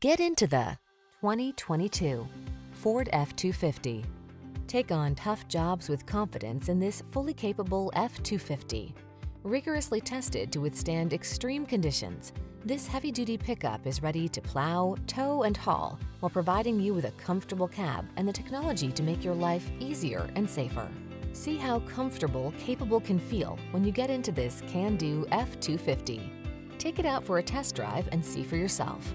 Get into the 2022 Ford F-250. Take on tough jobs with confidence in this fully capable F-250. Rigorously tested to withstand extreme conditions, this heavy-duty pickup is ready to plow, tow, and haul while providing you with a comfortable cab and the technology to make your life easier and safer. See how comfortable capable can feel when you get into this can-do F-250. Take it out for a test drive and see for yourself.